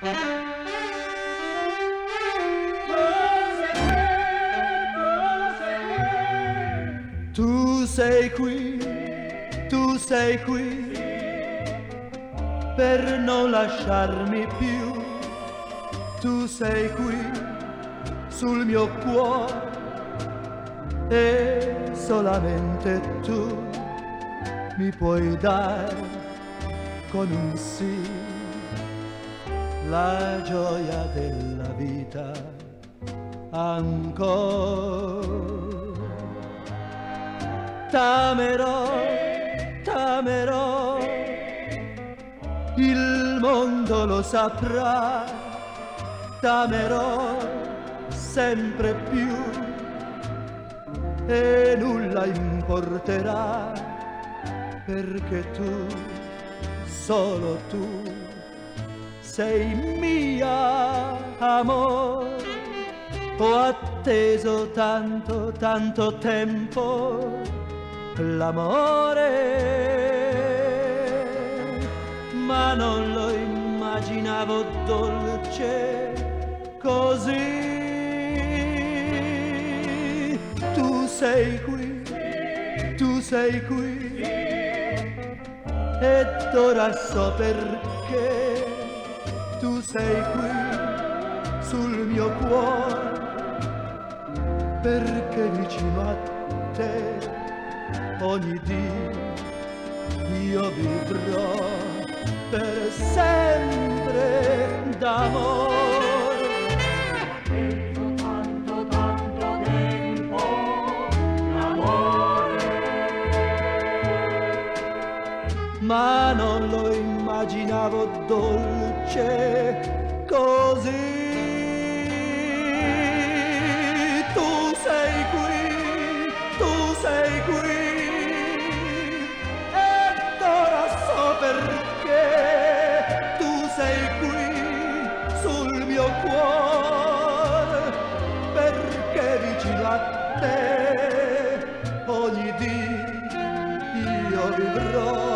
Tu sei qui, tu sei qui per non lasciarmi più. Tu sei qui sul mio cuore e solamente tu mi puoi dare con un sì la gioia della vita ancora. T'amerò, t'amerò, il mondo lo saprà, t'amerò sempre più. E nulla importerà perché tu, solo tu, sei mia amore. Ho atteso tanto, tanto tempo l'amore, ma non lo immaginavo dolce così. Tu sei qui, tu sei qui, ed ora so perché tu sei qui sul mio cuore, perché vicino a te ogni dì io vivrò per sempre d'amore. ma non lo immaginavo dolce così. Tu sei qui, tu sei qui. e ora so perché tu sei qui sul mio cuore, perché vicino a te ogni dì io vivrò.